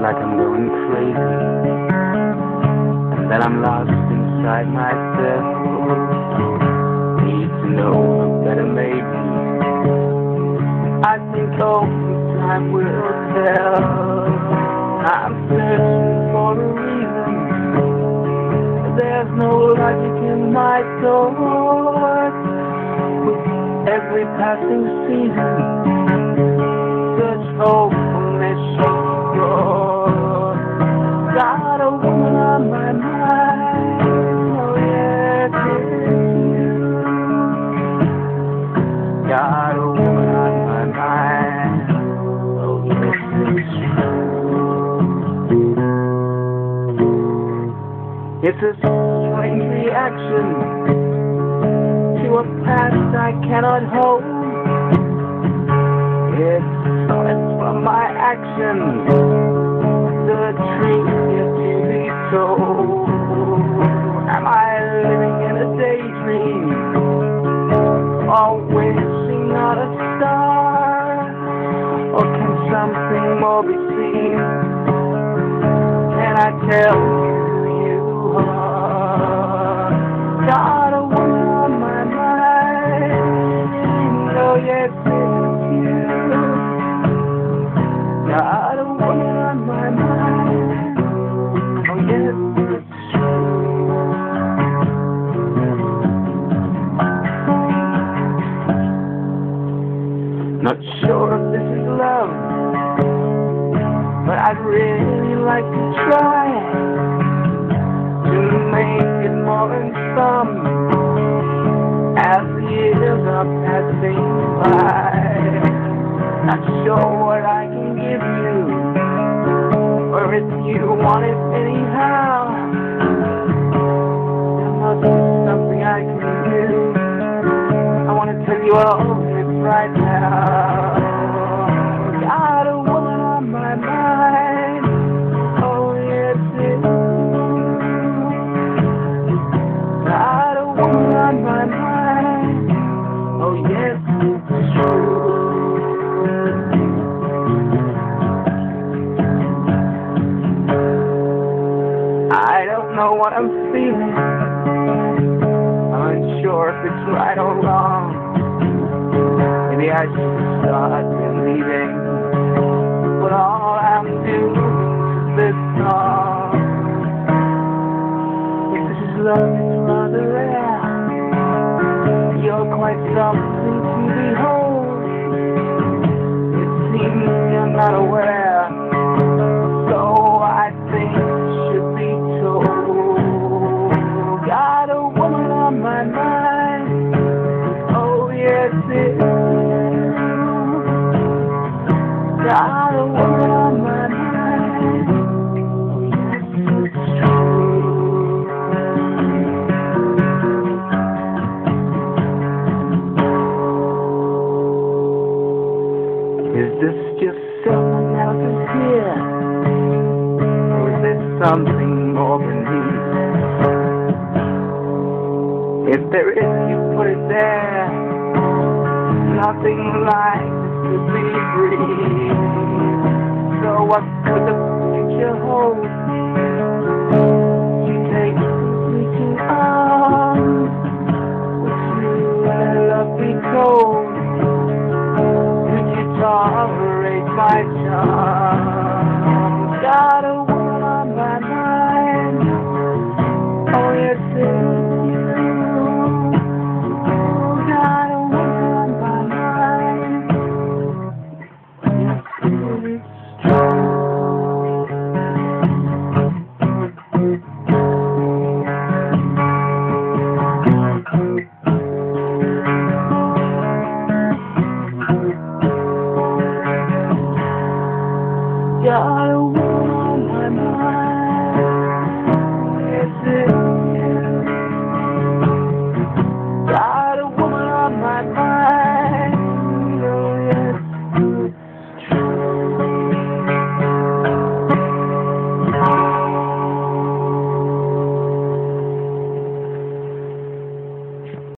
like I'm going crazy. That I'm lost inside my myself. Need to know better maybe. I think only time will tell. I'm searching for a reason. There's no logic in my thoughts. With every passing season, search hope. It's a strange reaction to a past I cannot hold. It's sonnets from my actions, the truth yet to be told. Am I living in a daydream, or wishing on a star, or can something more be seen? Can I tell mind. Oh yes, it's you. Got a woman on my mind. Oh yes, it's true. Not sure if this is love, but I'd really like to try to make it more than some as the years are passing you all of right now. Got a woman on my mind. Oh yes, it's Got a woman on my mind. Oh yes, it's true. I don't know what I'm feeling. I'm unsure if it's right or wrong. Maybe I should start believing. But all I'm doing is this song. If this is love, it's rather rare. You're quite something to behold. It seems you're not aware. Is this just someone else's here? Or is there something more beneath? If there is, you put it there. Nothing like this could be breathed what kind the future holds. You take me to arms, you love be cold. You tolerate my? Got a woman on my mind. Oh, you. Got a woman on my mind. You.